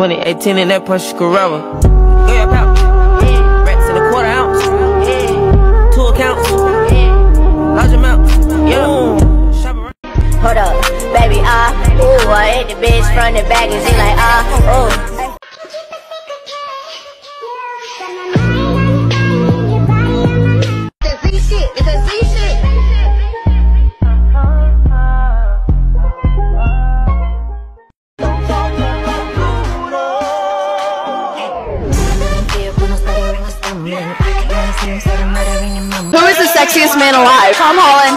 2018 in that Porsche Carrera. Hold up, baby. Ah, uh, ooh, I hit the bitch from the back and she like ah, uh, ooh. Cause these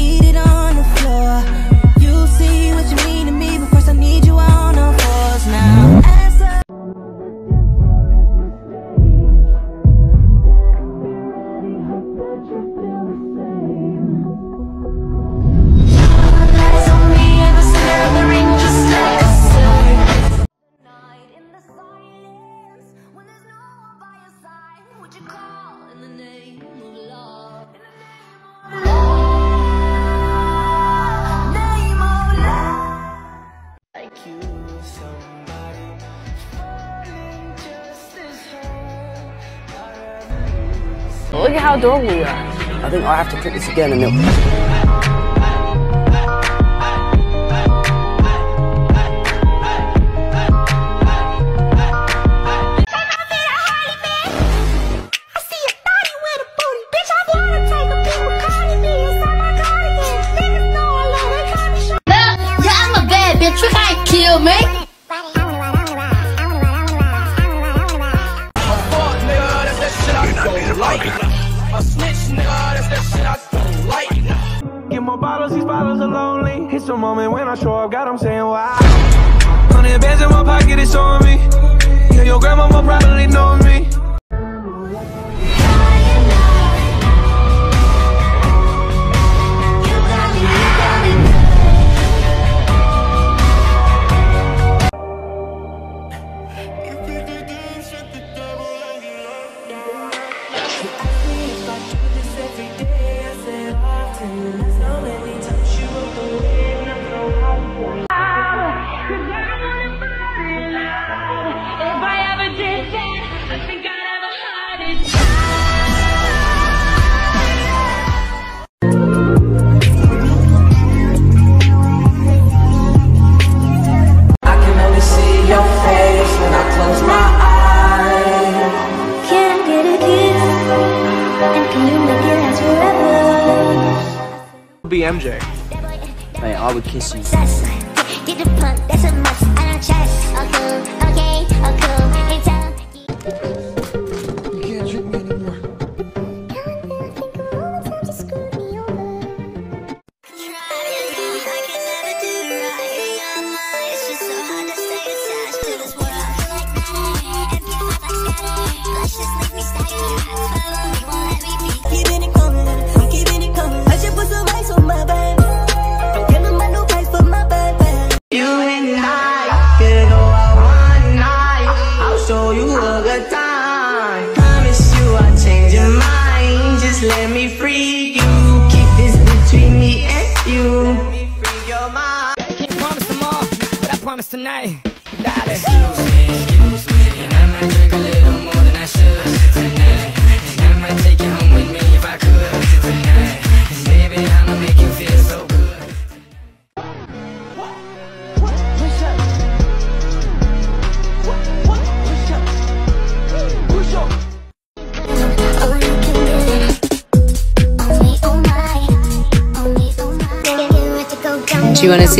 eat it on we are. I think I'll have to put this again, Emil.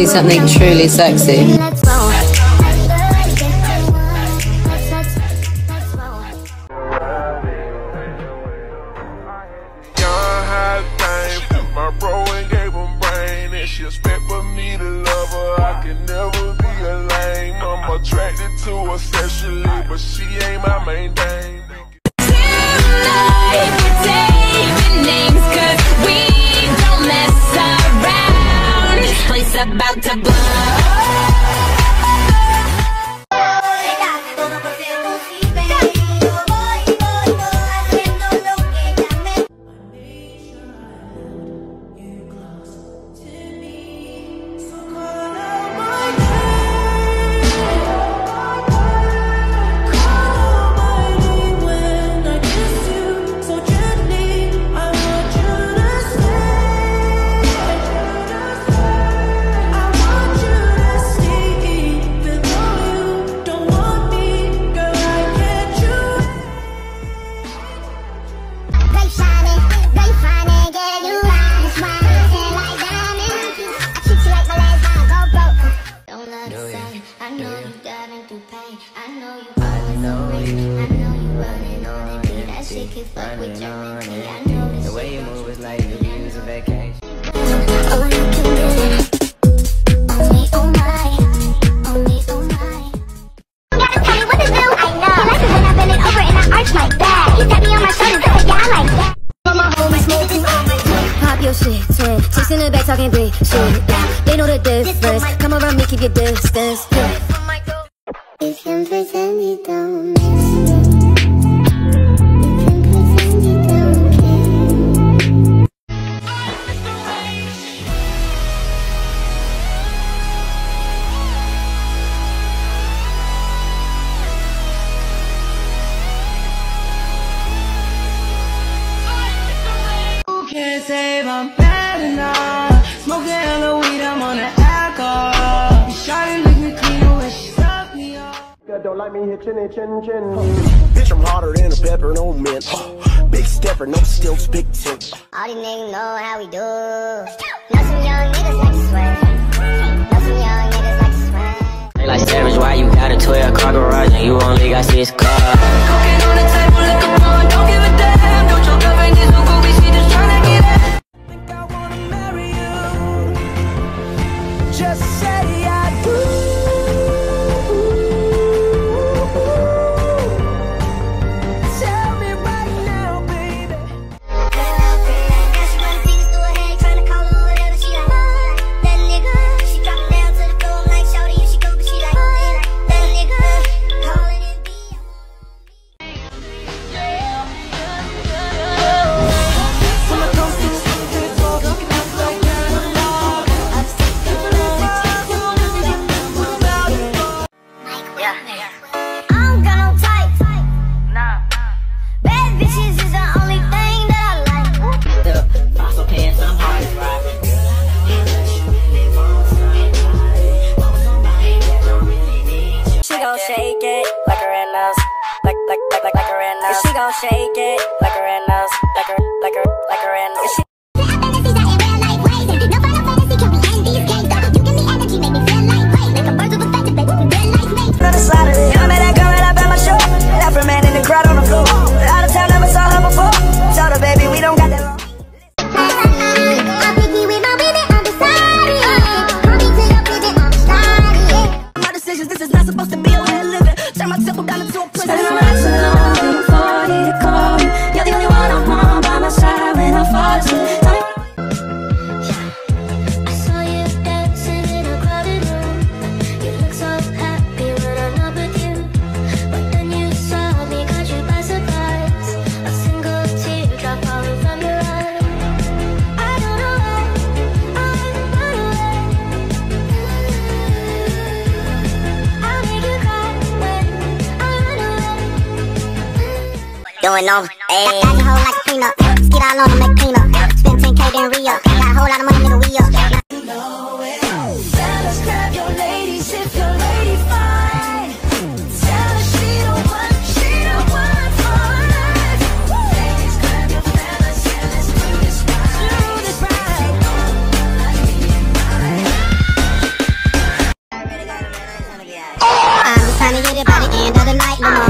see something truly sexy. don't chinny chin. Bitch, I'm hotter than a pepper, no mint. Big stepper, no stilts, big tilt. All these niggas know how we do. Know some young niggas like to swear. Know some young niggas like to swear. Like Savage, why you got a 12 car garage and you only got six cars? like going on. Hey. Got, got the whole like Katrina. Skid all over, make cleaner. Spend 10K, then re-up. Got a whole lot of money, nigga, we up. You know it. Fellas, grab your ladies if your lady fine. Tell her she the one, she the one for life. Ladies, grab your fellas, yeah, let's do this right. Do this right. I'm just trying to get it by the end of the night, no more.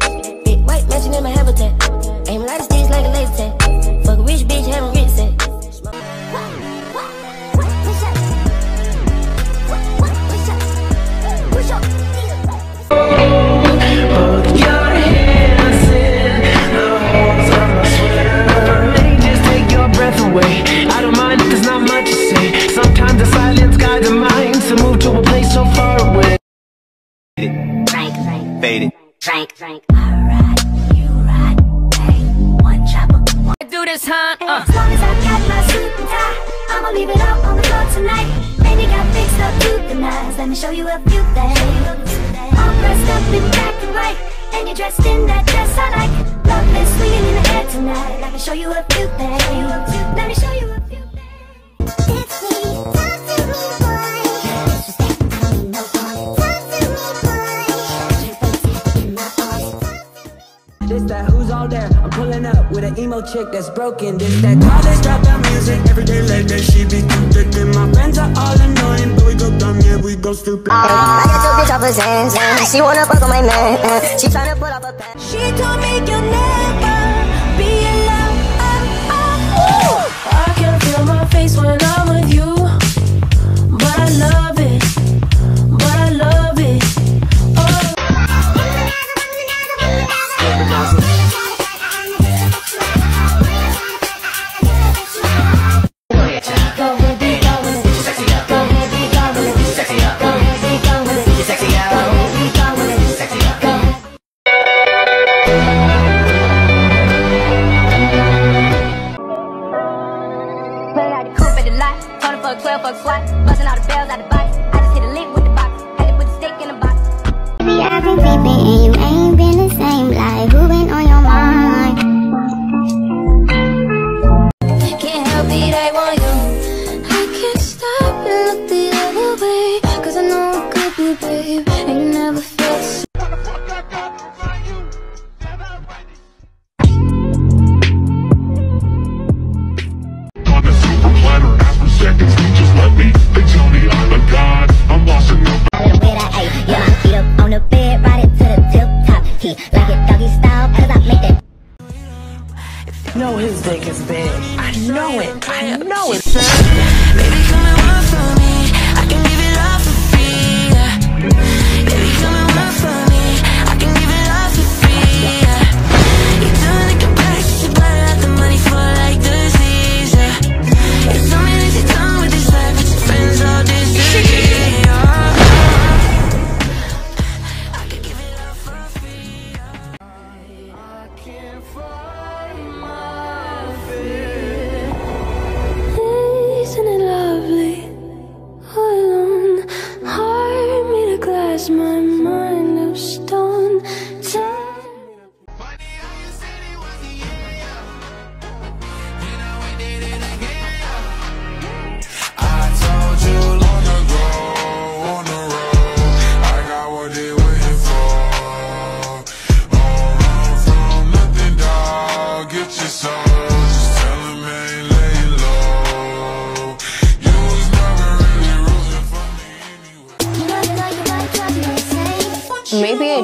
emo chick that's broken. This that college dropout music. Every day late that she be too thick. And my friends are all annoying, but we go dumb, yeah, we go stupid. Ah. I got your bitch off her hands. Zan. She wanna fuck on my man. She tryna pull up a pen. She told me you'll never be in love. Ah, ah, I can feel my face when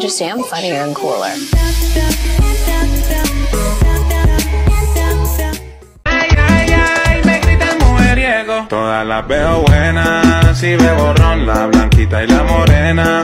just am funnier and cooler. Ay, ay, ay, me gritan mujeriego. Todas las veo buenas, si veo borrón, la blanquita y la morena.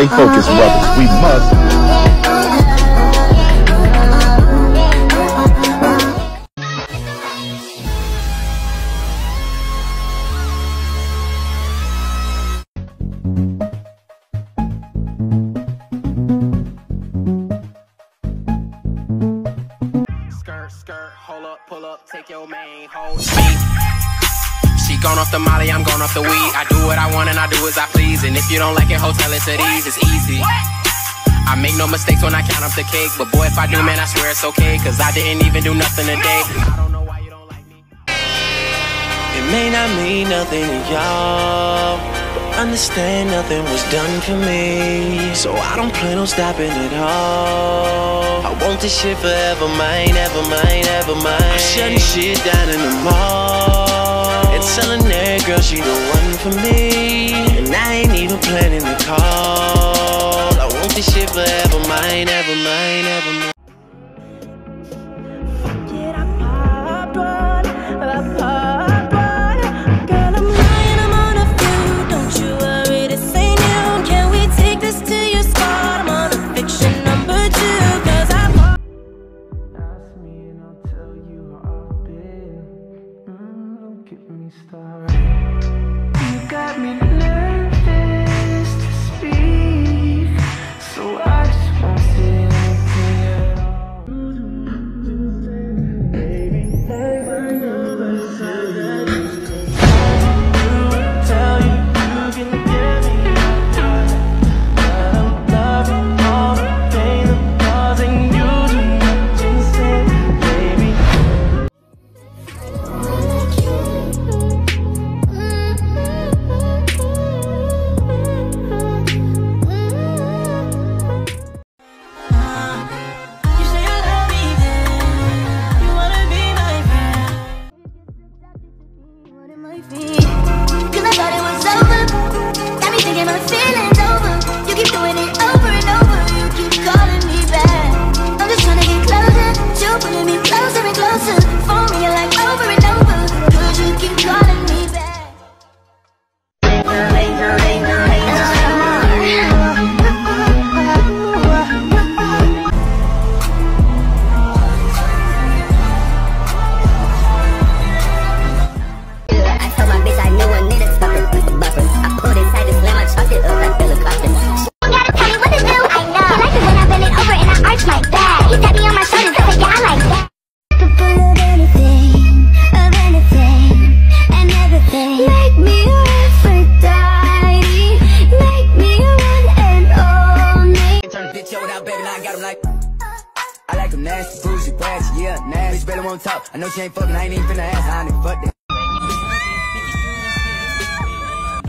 Stay focused, brothers. We must. Skirt, skirt, hold up, pull up, take your main, hold gone off the molly, I'm gone off the weed. I do what I want and I do as I please. And if you don't like it, hotel it to these, it's easy. I make no mistakes when I count up the cake. But boy, if I do, man, I swear it's okay. Cause I didn't even do nothing today. I don't know why you don't like me. It may not mean nothing to y'all. Understand nothing was done for me. So I don't plan on stopping at all. I want this shit forever, mine, ever mine, ever mine. I'm shutting shit down in the mall. And telling that girl she the one for me. And I ain't even planning to call. I want this shit forever, mine, ever mine, ever mine. Nasty. Bitch, better won't talk. I know she ain't fucking, I ain't even finna ask. I ain't fuck that.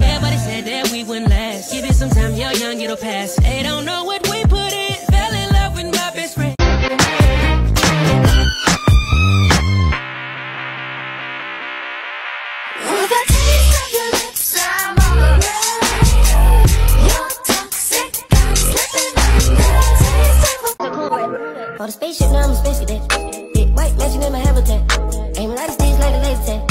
Everybody said that we wouldn't last. Give it some time, you're young, it'll pass. They don't know what we put in. Fell in love with my best friend. With a taste of your lips, I'm alright. You're toxic, I'm slipping under. On the spaceship, now I'm a space cadet. Matching in my habitat. Aim light stage like a laser tag.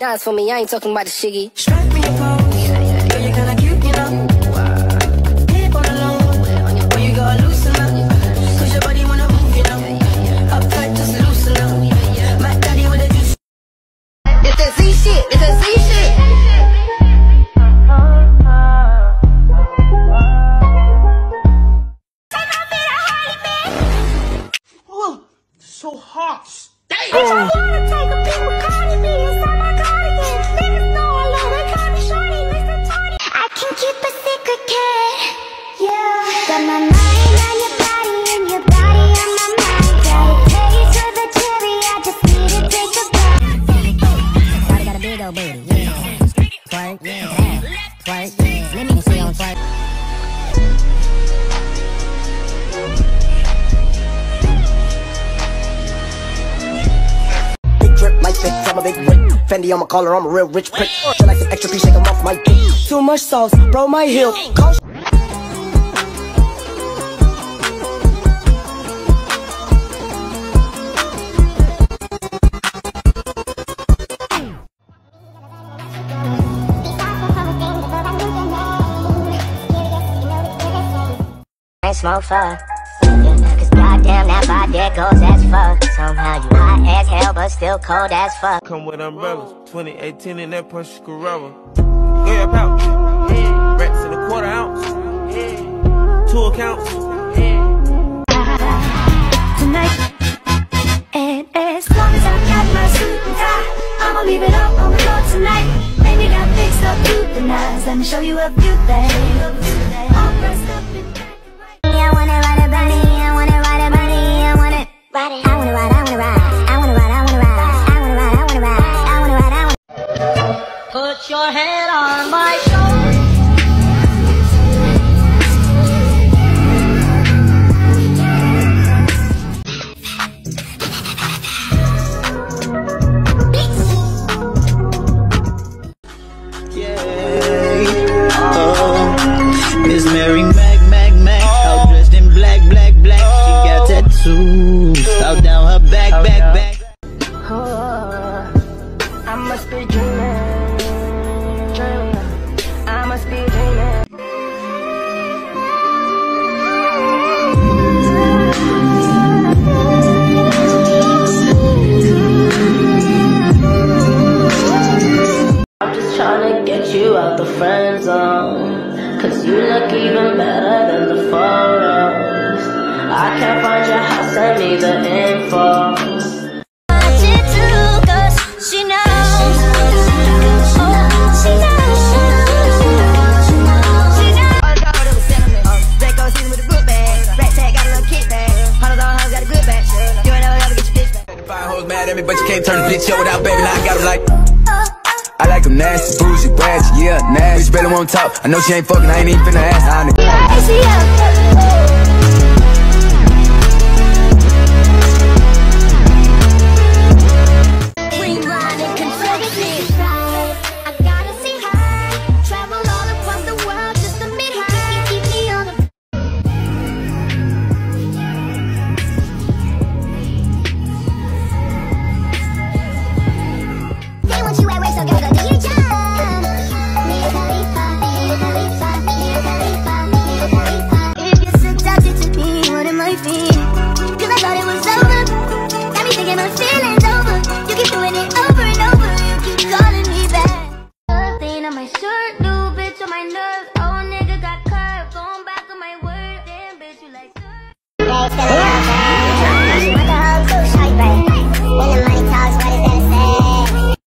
dimes for me, I ain't talking about the shiggy. Strike me a pose. I'ma call her, I'm a real rich prick. She like some extra piece, shake them off my dick. Too much sauce, bro, my heel. Call Smoke fire. Damn, that body goes as fuck. Somehow you hot as hell, but still cold as fuck. Come with umbrellas, 2018 in that Porsche Go your pouch, yeah. racks in a quarter ounce, two accounts. Tonight, and as long as I got my suit and tie, I'ma leave it up on the floor tonight. Maybe got fixed up, euthanize. Let me show you a few things. I know she ain't fucking, I ain't even